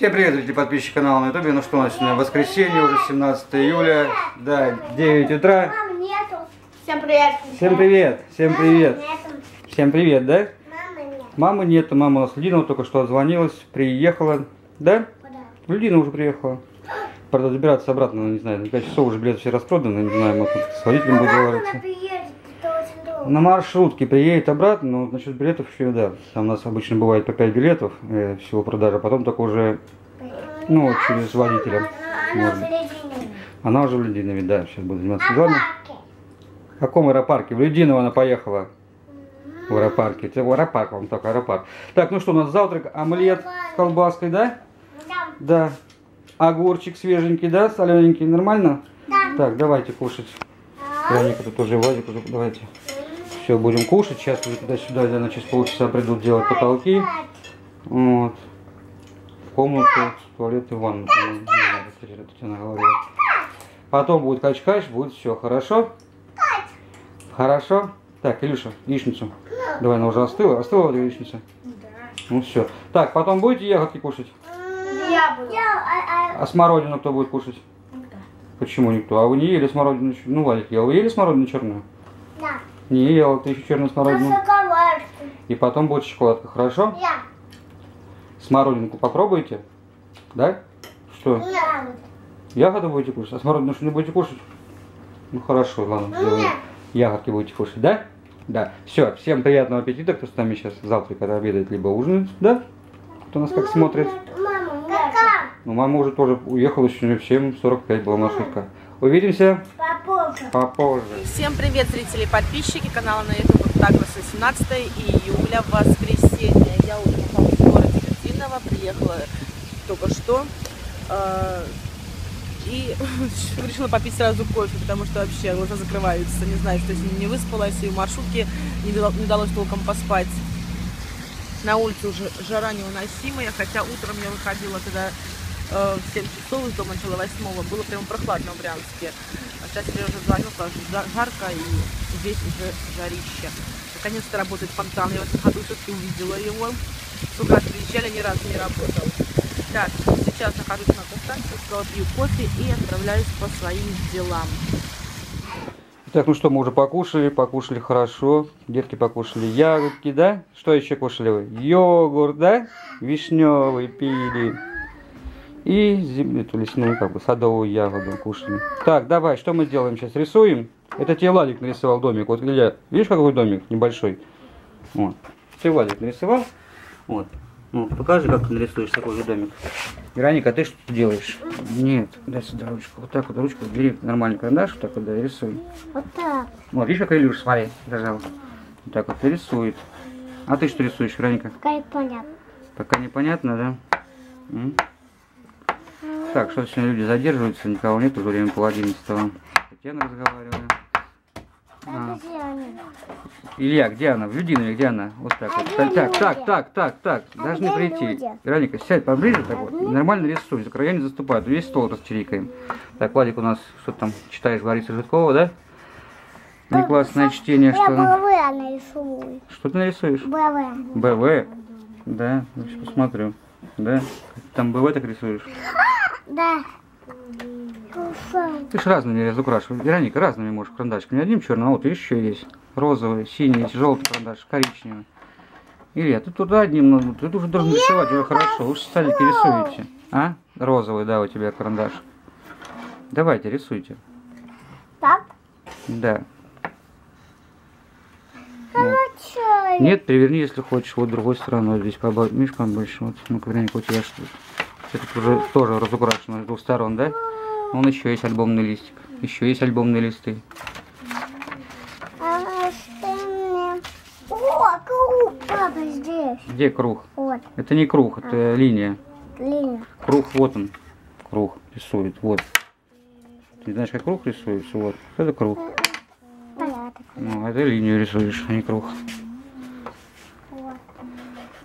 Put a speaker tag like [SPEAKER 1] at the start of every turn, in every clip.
[SPEAKER 1] Всем привет, зрители, подписчики канала на ютубе. Ну что, у нас сегодня воскресенье, уже 17 июля, да, 9 утра.
[SPEAKER 2] Мам нету. Всем привет.
[SPEAKER 1] Всем привет, всем привет. Всем привет, да?
[SPEAKER 2] Мамы нет.
[SPEAKER 1] Мамы нету, мама у нас Людина только что отзвонилась, приехала, да?
[SPEAKER 2] Куда?
[SPEAKER 1] Людина уже приехала. Правда, добираться обратно, ну, не знаю, на 5 часов уже билеты все распроданы, не знаю, может, с водителем будет
[SPEAKER 2] Когда она
[SPEAKER 1] договориться.
[SPEAKER 2] приедет, это очень долго.
[SPEAKER 1] На маршрутке приедет обратно, но насчет билетов еще, да. Там у нас обычно бывает по 5 билетов э, всего продажа, а потом только уже, ну, через водителя.
[SPEAKER 2] Она середине.
[SPEAKER 1] Она уже в Людинове, да, сейчас будет заниматься
[SPEAKER 2] А
[SPEAKER 1] делами.
[SPEAKER 2] папки?
[SPEAKER 1] В каком аэропарке? В Людиново она поехала. В аэропарке. Это в аэропарк, вам только аэропарк. Так, ну что, у нас завтрак, омлет с колбаской, да?
[SPEAKER 2] Да.
[SPEAKER 1] Огурчик свеженький, да, солененький, нормально?
[SPEAKER 2] Да.
[SPEAKER 1] Так, давайте кушать. Вероника тут уже, Владик уже, давайте. Все, будем кушать. Сейчас уже туда-сюда, наверное, через полчаса придут делать потолки. Вот. В комнату, в туалет и в ванну. Татьяна говорила. Потом будет кач-кач, будет все хорошо. Хорошо. Так, Илюша, яичницу. Давай, она уже остыла. Остыла вот яичница?
[SPEAKER 2] Да.
[SPEAKER 1] Ну все. Так, потом будете ягодки кушать?
[SPEAKER 2] Я буду. Я, а,
[SPEAKER 1] А смородину кто будет кушать? Почему никто? А вы не ели смородину? Ну, Владик ел. Вы ели смородину черную?
[SPEAKER 2] а, да.
[SPEAKER 1] Не ел, ты еще черную смородину. И потом будет шоколадка, хорошо?
[SPEAKER 2] Я.
[SPEAKER 1] Смородинку попробуйте? Да? Что?
[SPEAKER 2] Я.
[SPEAKER 1] Ягоды будете кушать? А смородину что не будете кушать? Ну хорошо, ладно, сделаем.
[SPEAKER 2] Нет.
[SPEAKER 1] Ягодки будете кушать, да? Да. Все, всем приятного аппетита, кто с нами сейчас завтракает, обедает, либо ужинает, да? Кто нас как смотрит.
[SPEAKER 2] Мама?
[SPEAKER 1] Ну, мама уже тоже уехала сегодня в 7.45 была маршрутка. Увидимся
[SPEAKER 2] Попозже.
[SPEAKER 3] Всем привет, зрители и подписчики канала на YouTube Тагрос 18 июля, воскресенье. Я уже нахожусь в городе Картиново, приехала только что. э, И решила попить сразу кофе, потому что вообще глаза закрываются. Не знаю, что с ним не выспалась, и в маршрутке не, дала- не удалось толком поспать. На улице уже жара невыносимая, хотя утром я выходила тогда э, в 7 часов из дома, начала 8 было прямо прохладно в Брянске. А сейчас уже что жа- жарко и здесь уже жарище. Наконец-то работает фонтан. Я в этом году все-таки увидела его. Сколько раз приезжали, ни разу не работал. Так, сейчас нахожусь на автостанции, сказала, пью кофе и отправляюсь по своим делам.
[SPEAKER 1] Так, ну что, мы уже покушали, покушали хорошо. Детки покушали ягодки, да? Что еще кушали вы? Йогурт, да? Вишневый пили. И зим- эту лесную, как бы, садовую ягоду кушали. Так, давай, что мы делаем сейчас? Рисуем? Это тебе Владик нарисовал домик. Вот, Илья, видишь, какой домик небольшой? Вот. Тебе Владик нарисовал. Вот. Ну, покажи, как ты нарисуешь такой же домик. Вероника, а ты что делаешь? Нет, дай сюда ручку. Вот так вот ручку бери нормальный карандаш, вот так вот, да, и рисуй.
[SPEAKER 2] Вот так.
[SPEAKER 1] Вот, видишь, как Илюш, смотри, держал. Вот так вот и рисует. А ты что рисуешь, Вероника?
[SPEAKER 2] Как понятно.
[SPEAKER 1] Пока непонятно, да? М? Так, что сегодня люди задерживаются, никого нет, уже время пол одиннадцатого. Татьяна разговариваю. А.
[SPEAKER 2] Они?
[SPEAKER 1] Илья, где она? В Людинове, где она? Вот так вот.
[SPEAKER 2] А
[SPEAKER 1] Так,
[SPEAKER 2] где
[SPEAKER 1] так,
[SPEAKER 2] люди?
[SPEAKER 1] так, так, так, так. Должны
[SPEAKER 2] где
[SPEAKER 1] прийти.
[SPEAKER 2] люди?
[SPEAKER 1] Вероника, сядь поближе так вот. Нормально рисуй. За края не заступают. Весь стол расчерикаем. Так, Владик у нас, что там, читаешь Бориса Житкова, да? Не классное чтение,
[SPEAKER 2] Я
[SPEAKER 1] что...
[SPEAKER 2] БВ нарисую.
[SPEAKER 1] Что ты нарисуешь?
[SPEAKER 2] БВ.
[SPEAKER 1] БВ? Да, сейчас посмотрю. Да? Там БВ так рисуешь?
[SPEAKER 2] Да.
[SPEAKER 1] Ты ж разными разукрашиваешь. Вероника, разными можешь карандашками. Не одним черным, а вот еще есть. Розовый, синий, желтый карандаш, коричневый. Илья, ты туда одним, надо, ты уже должен рисовать уже хорошо. Вы же столики рисуете. А? Розовый, да, у тебя карандаш. Давайте, рисуйте.
[SPEAKER 2] Так?
[SPEAKER 1] Да.
[SPEAKER 2] Хорошо.
[SPEAKER 1] Нет, переверни, если хочешь, вот другой стороной. Здесь побольше, видишь, побольше. Вот, ну-ка, Вероника, у тебя что? Это уже тоже разукрашено с двух сторон, да? Вон еще есть альбомный листик. Еще есть альбомные листы.
[SPEAKER 2] А что мне? О, круг, папа, здесь.
[SPEAKER 1] Где круг?
[SPEAKER 2] Вот,
[SPEAKER 1] Это не круг, это линия.
[SPEAKER 2] линия.
[SPEAKER 1] Круг, вот он. Круг рисует, вот. Ты знаешь, как круг рисуется? Вот. Это круг.
[SPEAKER 2] Понятно.
[SPEAKER 1] Ну, это линию рисуешь, а не круг.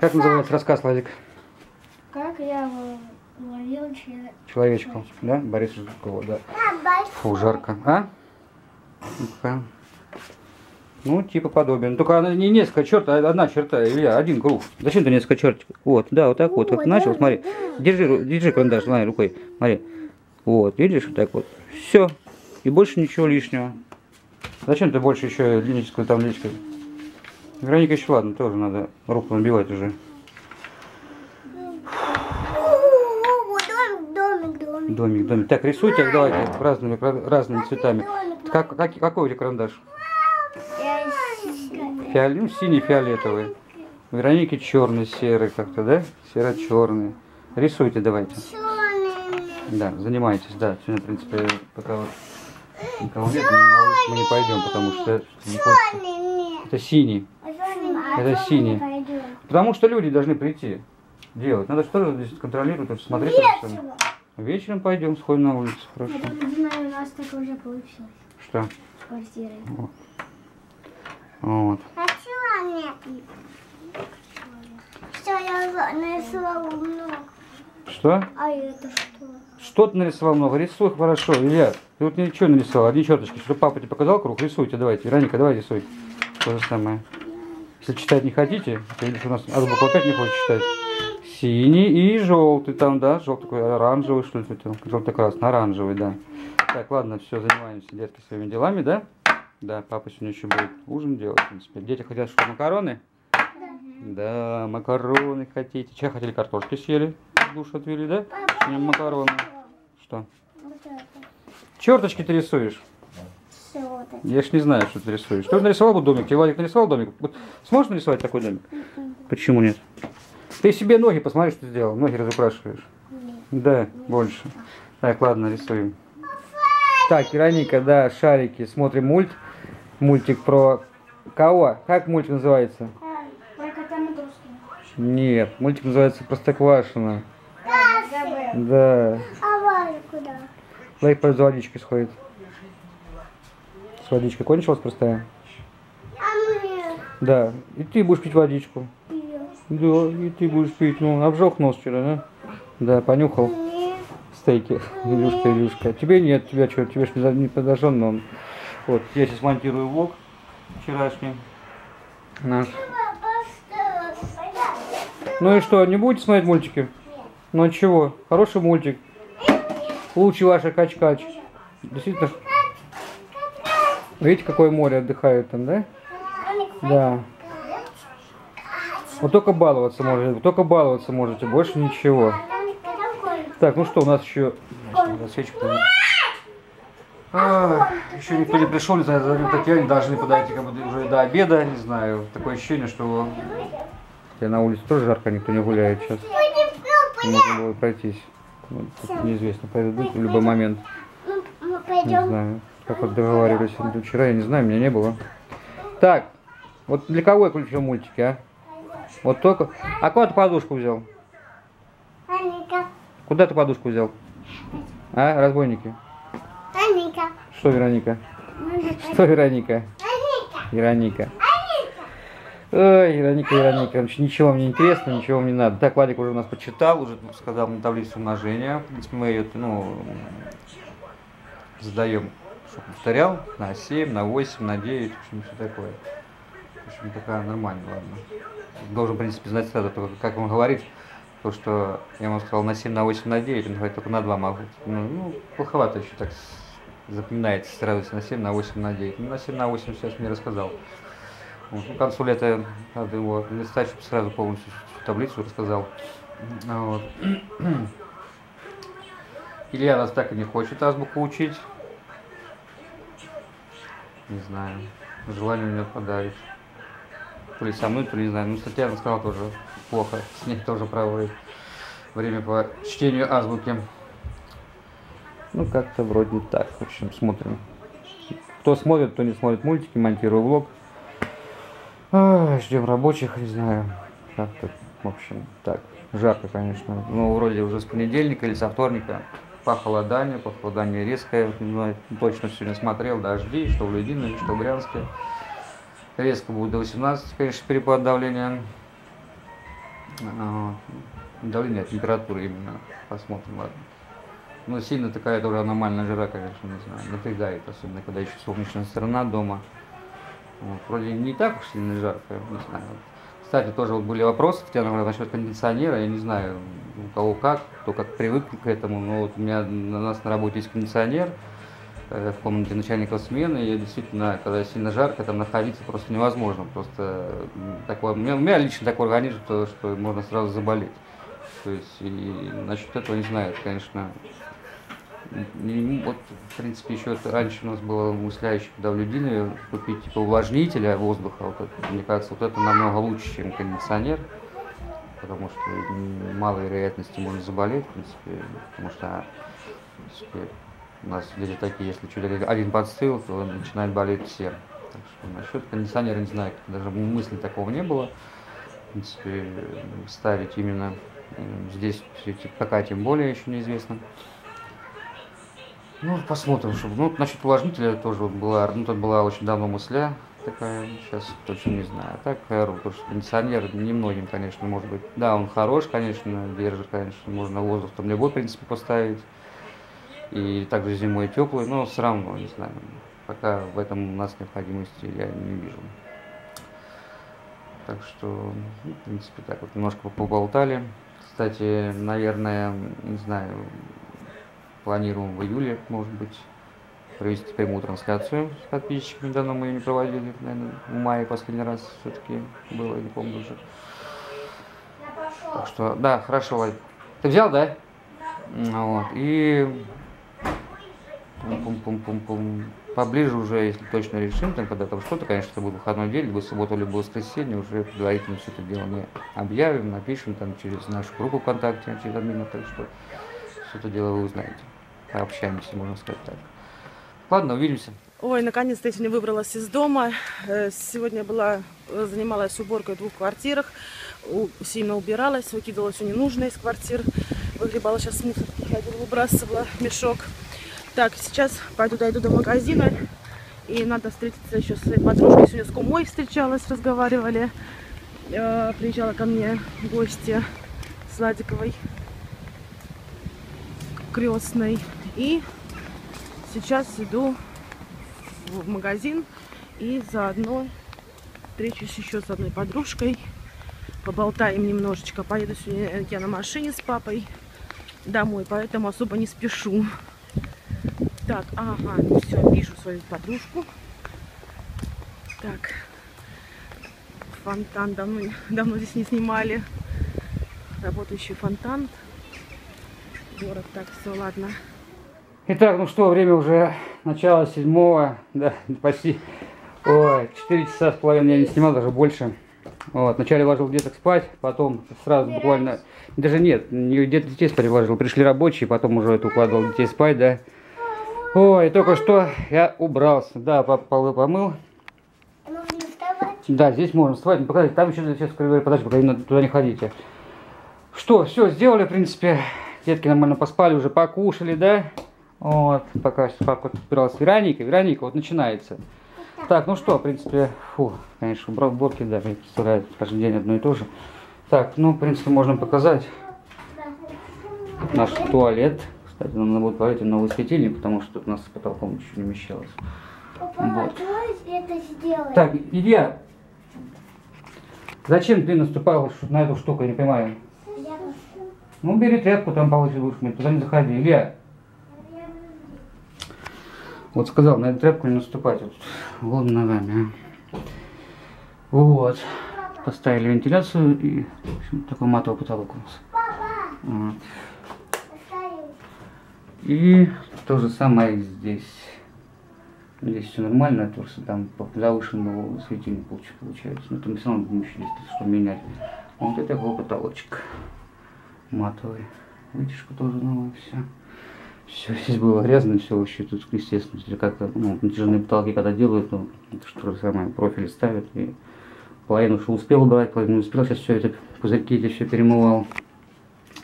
[SPEAKER 1] Как называется рассказ, Владик?
[SPEAKER 2] Как я ловил человека?
[SPEAKER 1] Человечку, да? Бориса Жукова, да. Фу, жарко. А? Ну-ка. Ну, типа подобие. Ну, только она не несколько черт, а одна черта, Илья, один круг. Зачем ты несколько чертиков? Вот, да, вот так вот. Вот начал,
[SPEAKER 2] да,
[SPEAKER 1] смотри.
[SPEAKER 2] да.
[SPEAKER 1] Держи, держи карандаш, смотри, рукой. Смотри. Вот, видишь, вот так вот. Все. И больше ничего лишнего. Зачем ты больше еще линическую там линическую? Вероника еще ладно, тоже надо руку набивать уже.
[SPEAKER 2] Домик, домик.
[SPEAKER 1] Так, рисуйте давайте разными, разными цветами. Как, как- какой у тебя карандаш? Фиолет, ну, синий, фиолетовый. Вероники черный, серый как-то, да? Серо-черный. Рисуйте давайте. Да, занимайтесь, да. Сегодня, в принципе, пока вот никого нет, мы не пойдем, потому что не хочется. Это синий.
[SPEAKER 2] А
[SPEAKER 1] Это синий. Потому что люди должны прийти делать. Надо что здесь контролировать, вот смотреть.
[SPEAKER 2] Вечером.
[SPEAKER 1] Вечером пойдем, сходим на улицу. Хорошо.
[SPEAKER 2] Потом, Дима, у нас так уже получилось
[SPEAKER 1] Что?
[SPEAKER 2] с квартирой.
[SPEAKER 1] Вот.
[SPEAKER 2] А чего нет? Что я нарисовала много?
[SPEAKER 1] Что?
[SPEAKER 2] А это что?
[SPEAKER 1] Что ты нарисовал много? Рисуй хорошо, Илья. Ты вот ничего нарисовал, одни черточки. Что папа тебе показал круг, рисуйте, давайте. Вероника, давай рисуй. То же самое. Если читать не хотите, то видишь, у нас азбуку опять не хочет читать. Синий и желтый там, да? Желтый такой оранжевый, что ли, там? Желто-красный, оранжевый, да. Так, ладно, все, занимаемся, детки, своими делами, да? Да, папа сегодня еще будет ужин делать, в принципе. Дети хотят что, макароны? Да, макароны хотите. Че хотели, картошки съели? Душ отвели, да? Сегодня макароны. Что?
[SPEAKER 2] Вот.
[SPEAKER 1] Черточки ты рисуешь?
[SPEAKER 2] Это.
[SPEAKER 1] Я ж не знаю, что ты рисуешь. Ты нарисовал бы домик? Тебе Владик нарисовал домик? Вот сможешь нарисовать такой домик? Почему нет? Ты себе ноги посмотри, что ты сделал. Ноги разукрашиваешь. Да, больше. Так, ладно, рисуем. Так, Вероника, да, шарики. Смотрим мульт. Мультик про кого? Как мультик называется?
[SPEAKER 2] Про кота.
[SPEAKER 1] Нет, мультик называется Простоквашино. Да.
[SPEAKER 2] А Валя куда?
[SPEAKER 1] Лайк за водичкой сходит. С водичкой кончилась простая?
[SPEAKER 2] Мне
[SPEAKER 1] Да. И ты будешь пить водичку. Да, и ты будешь пить. Ну, обжег нос вчера, да? Да, понюхал стейки. Илюшка, Илюшка. Тебе нет, тебя что, тебе ж не, подожжен, но он... Вот, я сейчас монтирую влог вчерашний. Наш. Ну и что, не будете смотреть мультики? Ну а чего? Хороший мультик. Лучший ваша кач-кач. Действительно. Видите, какое море отдыхает там, да? Да. Вот только баловаться можете, только баловаться можете, больше ничего. Так, ну что, у нас еще... А, еще никто не пришел, не знаю, за Татьяне должны подойти как бы уже до обеда, не знаю. Такое ощущение, что хотя на улице тоже жарко, никто не гуляет сейчас. Можно было пройтись. Вот, тут неизвестно, пойдут в любой момент. Не знаю, как вот договаривались вчера, я не знаю, меня не было. Так, вот для кого я включил мультики, а? Вот только... А куда ты подушку взял?
[SPEAKER 2] Аника,
[SPEAKER 1] Куда ты подушку взял? А, разбойники?
[SPEAKER 2] Аника,
[SPEAKER 1] Что, Вероника?
[SPEAKER 2] Аника,
[SPEAKER 1] Что, Вероника? Вероника. Ой, Вероника, Вероника, ничего мне не интересно, ничего мне не надо. Так, Владик уже у нас почитал, уже сказал на таблицу умножения. В принципе, мы ее, ну, задаем, повторял, на 7, на 8, на 9, в общем, все такое. В общем, такая нормальная, ладно. Должен, в принципе, знать сразу, как он говорит, то, что я ему сказал на 7, на 8, на 9, он говорит, только на 2 могу. Ну, ну плоховато еще так запоминается сразу на 7, на 8, на 9. Ну, на 7, на 8 сейчас мне рассказал. Вот, ну, к концу лета надо его листать, чтобы сразу полностью таблицу рассказал. Вот. Илья нас так и не хочет азбуку учить. Не знаю. Желание у него подавишь. То ли со мной, то ли не знаю. Ну, с Татьяной сказал тоже плохо. С ней тоже проводит время по чтению азбуки. Ну, как-то вроде так. В общем, смотрим. Кто смотрит, кто не смотрит мультики, монтирую влог. Ждем рабочих, не знаю. Как-то, в общем, так. Жарко, конечно. Ну, вроде уже с понедельника или со вторника. Похолодание, похолодание резкое. Знаю, точно сегодня смотрел. Дожди, что в Ледино, что в Брянске. Резко будет до 18, конечно, перепад давления. А, Давление, температура именно. Посмотрим, ладно. Ну, сильно такая тоже аномальная жара, конечно, не знаю, напрягает, особенно когда еще солнечная сторона дома. Вот, вроде не так уж сильно жарко, не знаю. Кстати, тоже вот были вопросы в тему насчет кондиционера. Я не знаю, у кого как, кто как привык к этому. Но вот у меня на нас на работе есть кондиционер э, в комнате начальника смены. И действительно, когда сильно жарко, там находиться просто невозможно. Просто такое, у, меня, у меня лично такой организм, что, что можно сразу заболеть. То есть, и насчет этого не знаю, конечно, не- вот, в принципе, еще раньше у нас было в Людине купить типа увлажнителя воздуха, вот это, мне кажется, вот это намного лучше, чем кондиционер, потому что м, мало вероятности можно заболеть, в принципе, потому что, в принципе, у нас люди такие, если человек один подстыл, то начинает болеть все. Так что насчет кондиционера, не знаю, даже мысли такого не было. В принципе, ставить именно здесь, эти- пока тем более еще неизвестно. Ну, посмотрим, что. Ну, насчет увлажнителя тоже вот была, ну, тут была очень давно мысля такая, сейчас точно не знаю. А так, э, потому что кондиционер немногим, конечно, может быть. Да, он хорош, конечно, держит, конечно, можно воздух там любой, в принципе, поставить. И также зимой теплый, но все равно, не знаю, пока в этом у нас необходимости я не вижу. Так что, ну, в принципе, так вот немножко поболтали. Кстати, наверное, не знаю, планируем в июле, может быть, провести прямую трансляцию с подписчиками. Давно мы ее не проводили, наверное, в мае последний раз все-таки было, не помню уже. Так что, да, хорошо, Владь. Ты взял, да? Ну Вот, и пум-пум-пум-пум-пум. Поближе уже, если точно решим, там, когда там что-то, конечно, это будет выходной день, либо суббота, либо воскресенье, уже предварительно все это дело мы объявим, напишем там через нашу группу ВКонтакте, через админа, так что все это дело вы узнаете. Пообщаемся, можно сказать так. Ладно, увидимся.
[SPEAKER 3] Ой, наконец-то я сегодня выбралась из дома. Э, Сегодня была, занималась уборкой в двух квартирах. Сильно убиралась, выкидывала все ненужное из квартир. Выгребала сейчас мусор, ходила, выбрасывала мешок. Так, сейчас пойду дойду до магазина. И надо встретиться еще с своей подружкой. Сегодня с кумой встречалась, разговаривали. Э, Приезжала ко мне гости с Ладиковой крестной. И сейчас иду в магазин и заодно встречусь еще с одной подружкой. Поболтаем немножечко. Поеду сегодня я на машине с папой домой, поэтому особо не спешу. Так, ага, все, вижу свою подружку. Так, фонтан давно, давно здесь не снимали. Работающий фонтан. Город, так, все, ладно.
[SPEAKER 1] Итак, ну что, время уже начало седьмого, да, почти, ой, четыре часа с половиной я не снимал, даже больше. Вот, вначале ложил деток спать, потом сразу буквально, даже нет, не дет- детей спать ложил, пришли рабочие, потом уже это укладывал детей спать, да. Ой, только что я убрался, да, папа полы помыл, да, здесь можно вставать, ну, погоди, там еще сейчас в коридоре, подожди, пока туда не ходите. Что, все, сделали, в принципе, детки нормально поспали, уже покушали, да? Вот, пока сейчас папа убирался с Вероникой, Вероника, вот начинается. Так, ну что, в принципе, фу, конечно, убрал уборки, да, мне представляет каждый день одно и то же. Так, ну, в принципе, можно показать наш туалет. Кстати, нам надо будет туалете новый светильник, потому что тут у нас с потолком еще не вмещалось.
[SPEAKER 2] Папа,
[SPEAKER 1] Вот.
[SPEAKER 2] давай это сделаем.
[SPEAKER 1] Так, Илья, зачем ты наступал на эту штуку, я не понимаю. Ну, бери тряпку, там получишь будешь мыть, туда не заходи. Илья, вот сказал, на эту тряпку не наступать, вот, голыми ногами, а. Вот, поставили вентиляцию и, в общем, такой матовый потолок у нас. Вот.
[SPEAKER 2] Оставим.
[SPEAKER 1] И то же самое здесь. Здесь все нормально, просто там по- завышен был светильник получ- получается. Но там все равно будем еще есть что менять. Вот это такой потолочек матовый. Вытяжка тоже новая, все. Все здесь было грязно, все вообще тут, естественно, как-то, ну, натяжные потолки когда делают, то это что же самое, профили ставят и половину что успел убрать, половину не успел, сейчас все это, пузырьки эти все перемывал.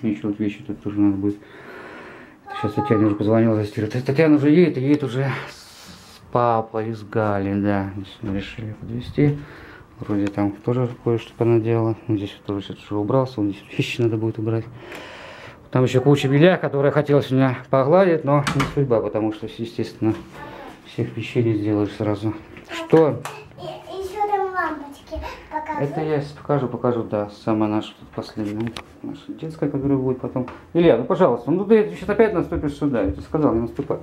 [SPEAKER 1] Еще вот вещи тут тоже надо будет Сейчас Татьяне уже позвонила застирать. Татьяна уже едет, едет уже с папой, из Гали, да. Решили подвести. Вроде там тоже кое-что понаделала. Ну, Здесь вот тоже уже убрался, вот здесь вещи надо будет убрать. Там еще куча белья, которое хотелось меня погладить, но не судьба, потому что, естественно, всех вещей не сделаешь сразу. Что?
[SPEAKER 2] И-
[SPEAKER 1] Это я покажу, покажу, да, самая наша тут последняя, наша детская, которая будет потом. Илья, ну пожалуйста, ну ты сейчас опять наступишь сюда, я тебе сказал, не наступай.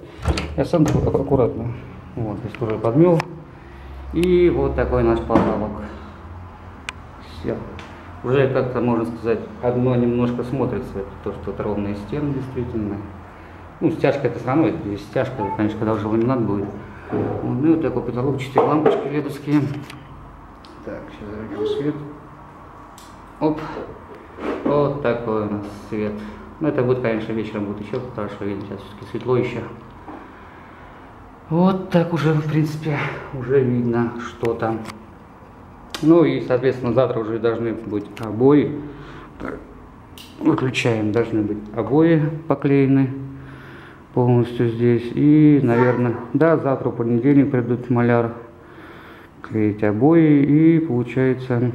[SPEAKER 1] Я сам аккуратно. Вот, здесь тоже подмел. И вот такой наш потолок. Все. Уже как-то, можно сказать, одно немножко смотрится, то, что это ровные стены действительно. Ну, стяжка это все равно, это стяжка, конечно, когда уже ламинат будет. Вот, ну и вот такой потолок, четыре лампочки ледовские. Так, сейчас зажгем свет. Оп. Вот такой у нас свет. Ну, это будет, конечно, вечером будет еще хорошо видно. Сейчас все-таки светло еще. Вот так уже, в принципе, уже видно, что там. Ну и, соответственно, завтра уже должны быть обои. Выключаем, должны быть обои поклеены полностью здесь. И, наверное, да, завтра понедельник придут маляр клеить обои и получается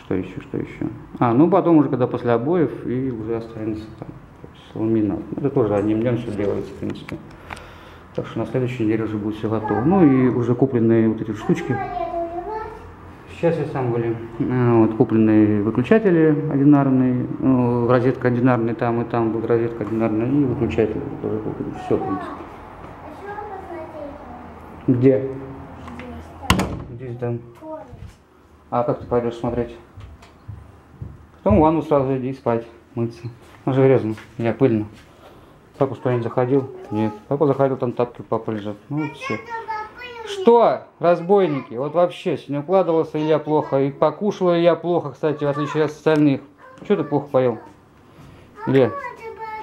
[SPEAKER 1] что еще что еще а ну потом уже когда после обоев и уже останется там ламинат это тоже одним днем все делается в принципе так что на следующей неделе уже будет все готово ну и уже купленные вот эти штучки сейчас я сам были вот купленные выключатели одинарные ну, розетка одинарная там и там будет розетка одинарная и выключатель тоже все в принципе где
[SPEAKER 2] Здесь, помнишь?
[SPEAKER 1] А как ты пойдешь смотреть? Потом в ванну сразу иди спать, мыться. Ну же грязно, я пыльно. Папа что-нибудь заходил? Нет. Папа заходил, там тапки у папы лежат. Ну вот все. Что, разбойники? Вот вообще, сегодня укладывался Илья плохо. И покушал Илья плохо, кстати, в отличие от остальных. Что ты плохо поел? Илья,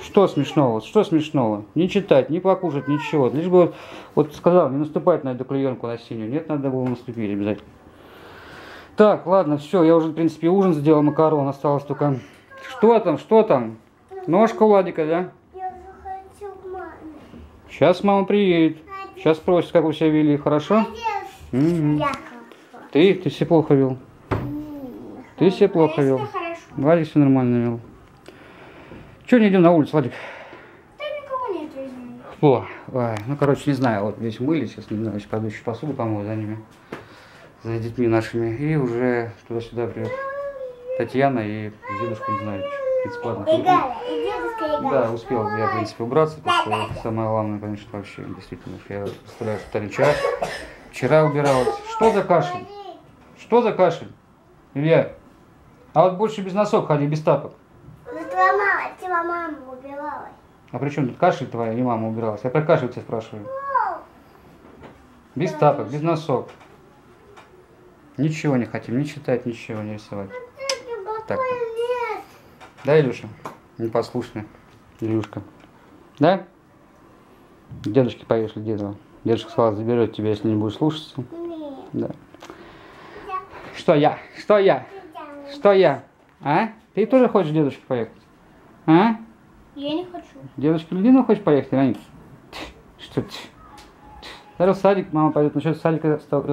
[SPEAKER 1] что смешного? Что смешного? Не читать, не покушать, ничего. Лишь бы, вот, сказал, не наступать на эту клеенку на синюю. Нет, надо было наступить обязательно. Так, ладно, все, я уже, в принципе, ужин сделал, макарон, осталось только... Что там, что там? Ножка Владика, да?
[SPEAKER 2] Я захочу к маме.
[SPEAKER 1] Сейчас мама приедет. Сейчас спросит, как вы себя вели, хорошо?
[SPEAKER 2] Хочу.
[SPEAKER 1] Ты, ты себя плохо вел. Ты себя плохо вел. Владик все нормально вел. Че не идем на улицу, Владик?
[SPEAKER 2] Там никого нет.
[SPEAKER 1] О, ой, ну, короче, не знаю, вот здесь мыли, сейчас, не знаю, сейчас пойду еще посуду помою за ними, за детьми нашими, и уже туда-сюда придет Татьяна и дедушка, не знаю, принципе, ладно.
[SPEAKER 2] И дедушка.
[SPEAKER 1] Да, успел я, в принципе, убраться, потому что самое главное, конечно, вообще, действительно, я представляю, что Таня вчера, вчера убиралась. Что за кашель? Что за кашель? Илья, а вот больше без носок ходи, без тапок.
[SPEAKER 2] Ну, твоя мама, твоя мама убивалась.
[SPEAKER 1] А при чем тут кашель твоя и мама убиралась? Я про кашель тебя спрашиваю. Без тапок, без носок. Ничего не хотим, не читать, ничего не рисовать. Так. Да, Илюша? Непослушная. Илюшка. Да? Дедушке поешь или деду? Дедушка сказал, заберет тебя, если не будешь слушаться.
[SPEAKER 2] Нет.
[SPEAKER 1] Да. Что я? Что я? Что я? А? Ты тоже хочешь дедушке поехать? А?
[SPEAKER 2] Я не хочу.
[SPEAKER 1] Дедушка Людина хочешь поехать, Вероника? Что ты? Зараз садик, мама пойдет насчет садика стал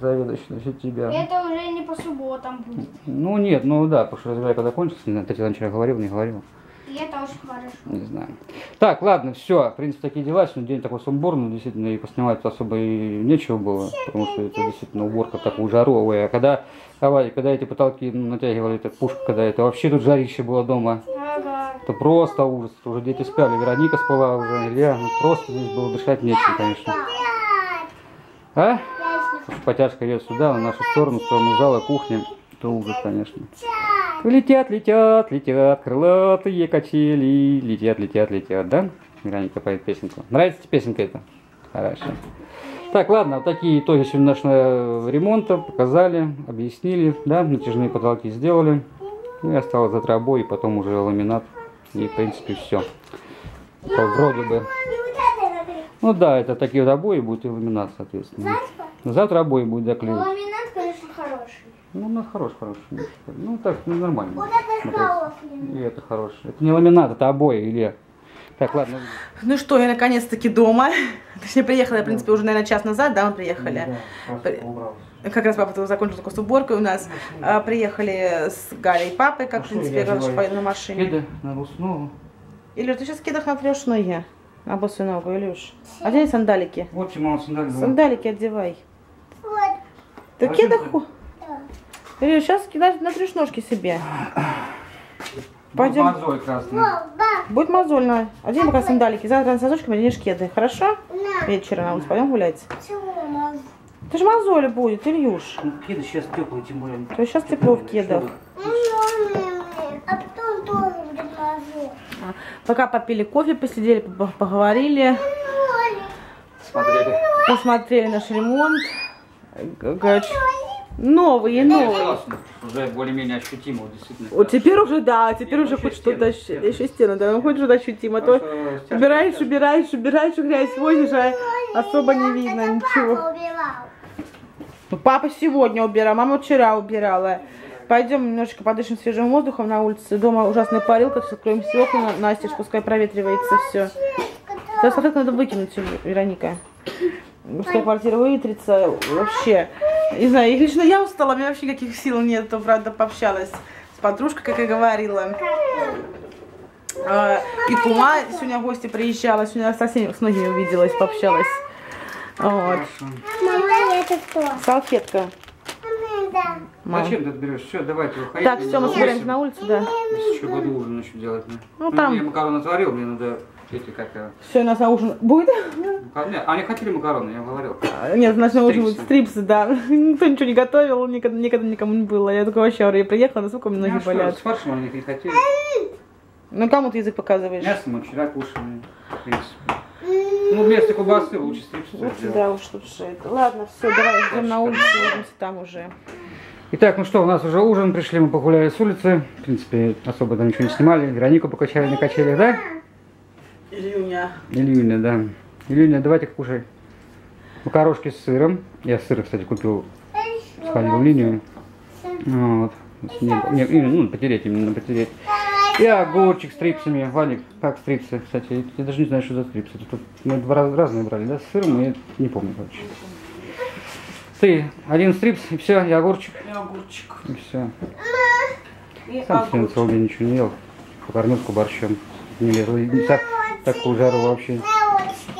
[SPEAKER 1] заведующей, насчет тебя.
[SPEAKER 2] Это уже не по субботам будет.
[SPEAKER 1] Ну нет, ну да, потому что когда кончился, не знаю, Татьяна вчера говорила, не говорила,
[SPEAKER 2] И это очень хорошо.
[SPEAKER 1] не знаю. Так, ладно, все, в принципе, такие дела. Сегодня день такой сумбурный, действительно, и поснимать особо и нечего было, потому что это действительно уборка такую жару. Ой, а когда, давай, когда эти потолки ну, натягивали, эта пушка, когда это вообще тут жарище было дома.
[SPEAKER 2] Ага.
[SPEAKER 1] Это просто ужас. Уже дети спали, Вероника спала уже, Илья. Ну, просто здесь было дышать нечем, конечно. А? Потяжка идет сюда, на нашу сторону, в сторону зала, кухни. Это ужас, конечно. Летят, летят, летят, крылатые качели. Летят, летят, летят, да? Вероника поет песенку. Нравится тебе песенка эта? Хорошо. Так, ладно, такие итоги сегодня нашего ремонта. Показали, объяснили, да, натяжные потолки сделали. Ну и осталось завтра обои, потом уже ламинат. И, в принципе, все. Вроде бы. Ну да, это такие вот обои будут и ламинат, соответственно. Завтра обои будет заклеить.
[SPEAKER 2] Ламинат, конечно, хороший.
[SPEAKER 1] Ну, ну, хорош, хорош. Ну, так, ну, нормально.
[SPEAKER 2] Вот это хороший.
[SPEAKER 1] И это хороший. Это не ламинат, это обои, Илья. Так, ладно.
[SPEAKER 3] Ну что, я наконец-таки дома. Точнее, приехала я, в принципе, уже, наверное, час назад, да, мы приехали.
[SPEAKER 1] Да, убрался.
[SPEAKER 3] Как раз папа закончил только с уборкой у нас. А, приехали с Галей и папой, как,
[SPEAKER 1] А
[SPEAKER 3] в принципе,
[SPEAKER 1] я
[SPEAKER 3] говорила, поеду на машине.
[SPEAKER 1] Кеды на снова.
[SPEAKER 3] Илюш, ты сейчас в кедах натрешь ноги. На босую ногу, Илюш. Одень сандалики.
[SPEAKER 1] Вот чему он сандаль был.
[SPEAKER 3] Сандалики одевай.
[SPEAKER 2] Вот.
[SPEAKER 3] Ты в
[SPEAKER 1] А
[SPEAKER 3] кедах?
[SPEAKER 1] что
[SPEAKER 3] ху- Илюш, сейчас кидай на три ножки себе. Пойдем.
[SPEAKER 1] Мозоль красный.
[SPEAKER 3] Будет мозольно. Одень пока сандалики. Завтра с носочками оденешь кеды. Хорошо? Вечером на улицу пойдем гулять. Ты же мозоли будет, Ильюш.
[SPEAKER 1] Ну, кеды сейчас теплые, тем более.
[SPEAKER 3] То сейчас тепло в кедах.
[SPEAKER 2] А потом тоже будет мазок.
[SPEAKER 3] Пока попили кофе, посидели, по- поговорили,
[SPEAKER 1] Смотрели.
[SPEAKER 3] посмотрели наш ремонт. Короче, новые, новые.
[SPEAKER 1] Уже более-менее ощутимо, вот, действительно.
[SPEAKER 3] Вот теперь уже, да, теперь уже хоть что-то еще стены, да, ну хоть что-то ощутимо. А то убираешь, убираешь, убираешь, грязь возишь, а особо не видно ничего.
[SPEAKER 2] Папа.
[SPEAKER 3] Ну, Папа сегодня убирал, мама вчера убирала. Пойдем немножечко подышим свежим воздухом на улице. Дома ужасная парилка, откроем все окна, Настя, пускай проветривается все. Сейчас салфетку надо выкинуть, Вероника. Пускай квартира выветрится вообще. Не знаю, и лично я устала, у меня вообще никаких сил нет, то, правда, пообщалась с подружкой, как я говорила. А, И кума сегодня в гости приезжала, сегодня совсем с многими увиделась, пообщалась. Вот.
[SPEAKER 2] Мама, это кто?
[SPEAKER 3] Салфетка.
[SPEAKER 2] Да.
[SPEAKER 3] Мам.
[SPEAKER 1] Зачем ты берешь? Все, давайте выходить.
[SPEAKER 3] Так, все, мы собираемся на улицу, да.
[SPEAKER 1] Еще году ужин еще делать. да.
[SPEAKER 3] Ну, там-
[SPEAKER 1] Я макароны сварил, мне надо эти как... э,
[SPEAKER 3] Все, у нас на ужин будет?
[SPEAKER 1] Нет, Они хотели макароны, я говорил.
[SPEAKER 3] Нет, у нас на ужин будет
[SPEAKER 1] Стрипсы.
[SPEAKER 3] да. Никто ничего не готовил, никогда, никогда никому не было. Я только вообще я приехала, насколько у меня
[SPEAKER 1] Ну,
[SPEAKER 3] ноги
[SPEAKER 1] что,
[SPEAKER 3] болят.
[SPEAKER 1] с фаршем они не хотели.
[SPEAKER 3] Ну, кому ты язык показываешь?
[SPEAKER 1] Мясо мы вчера кушали. Ну, вместо колбасы лучше стрипсы сделать.
[SPEAKER 3] да, уж лучше это. Ладно, все, давай идем на улицу, увидимся там уже.
[SPEAKER 1] Итак, ну что, у нас уже ужин, пришли, мы погуляли с улицы. В принципе, особо там ничего не снимали. Веронику покачали на качелях, да?
[SPEAKER 3] Июня.
[SPEAKER 1] Илюня, да. Илюня, давайте кушай. Макарошки с сыром. Я сыр, кстати, купил, сходил в линию. Вот. Не, не, ну, потереть, именно потереть. И огурчик с стрипсами. Владик, как стрипсы, кстати? Я даже не знаю, что за стрипсы. Тут мы два раз- разные брали, да? С сыром, я не помню, короче. Ты, один стрипс, и все, и огурчик,
[SPEAKER 3] И огурчик.
[SPEAKER 1] и все.
[SPEAKER 3] И
[SPEAKER 1] Сам сегодня целый день ничего не ел. Покормилку борщом. Не лезл. И Так, такую жару вообще.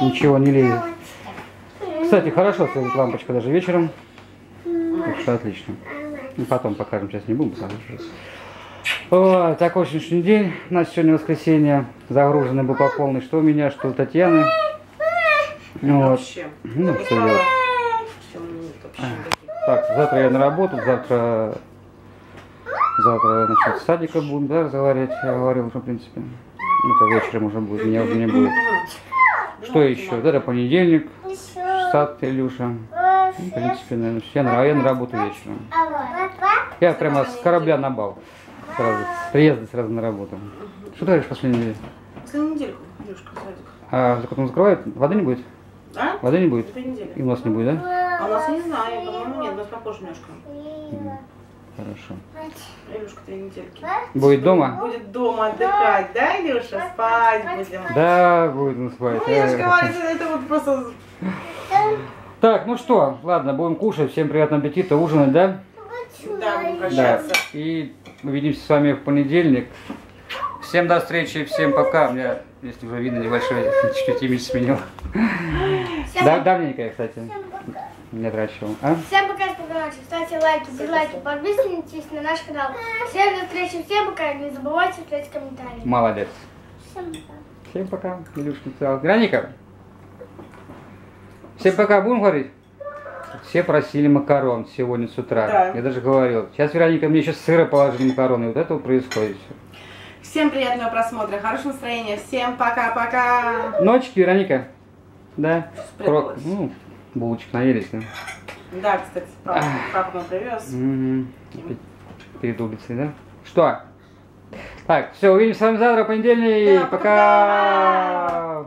[SPEAKER 1] Ничего не лезет. Кстати, хорошо светит лампочка даже вечером. Так что отлично. Ну, потом покажем, сейчас не будем показывать. О, такой сегодняшний день. У нас сегодня воскресенье. Загруженный был по полной. Что у меня, что у Татьяны. Ну, вот.
[SPEAKER 3] Вообще.
[SPEAKER 1] Ну, что делать. Так, завтра я на работу, завтра, завтра, с садика будем, да, разговаривать, я говорил уже, в принципе. Ну, Это вечером уже будет, меня уже не будет. Что еще? Да, это понедельник, сад Илюша. Ну, в принципе, наверное, все. На, я на работу вечером. Я прямо с корабля на бал. Сразу, с приезда сразу на работу. Что ты говоришь последний день?
[SPEAKER 3] Последнюю недельку, Илюшка, садик.
[SPEAKER 1] А потом закрывают? Воды не будет?
[SPEAKER 3] А?
[SPEAKER 1] Воды не будет? И у нас не будет, да?
[SPEAKER 3] А у нас, я не знаю, по-моему, нет, у нас попозже немножко.
[SPEAKER 1] Хорошо.
[SPEAKER 3] Илюшка, три недельки.
[SPEAKER 1] Будет дома?
[SPEAKER 3] Будет дома отдыхать, да, Илюша? Спать будем.
[SPEAKER 1] Да, будет он спать.
[SPEAKER 3] Ну, я же говорю, это вот просто...
[SPEAKER 1] Так, ну что, ладно, будем кушать. Всем приятного аппетита, ужинать, да?
[SPEAKER 3] Да, будем
[SPEAKER 1] Да.
[SPEAKER 3] прощаться.
[SPEAKER 1] И увидимся с вами в понедельник. Всем до встречи, всем пока. У меня, если уже видно, небольшой чуть-чуть имидж сменил. Да, давненько я, кстати, не отращивал. А?
[SPEAKER 2] Всем пока, спокойной ставьте лайки, дизлайки, подписывайтесь на наш канал. Всем до встречи, всем пока, не забывайте оставлять комментарии.
[SPEAKER 1] Молодец.
[SPEAKER 2] Всем пока.
[SPEAKER 1] Всем пока. Илюшка целовал. Вероника. Всем пока, будем говорить? Все просили макарон сегодня с утра.
[SPEAKER 3] Да.
[SPEAKER 1] Я даже говорил. Сейчас Вероника мне сейчас сыра положит на макароны. И вот это вот происходит.
[SPEAKER 3] Всем приятного просмотра, хорошего настроения. Всем пока-пока.
[SPEAKER 1] Ночки, Вероника. Да. Крок. Ну, булочек наелись, да?
[SPEAKER 3] Да, кстати, папа, папа привез.
[SPEAKER 1] Мгм. Опять Перед улицей, да? Что? Так, все, увидимся с вами завтра, понедельник.
[SPEAKER 3] Да,
[SPEAKER 1] пока.